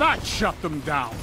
That shut them down.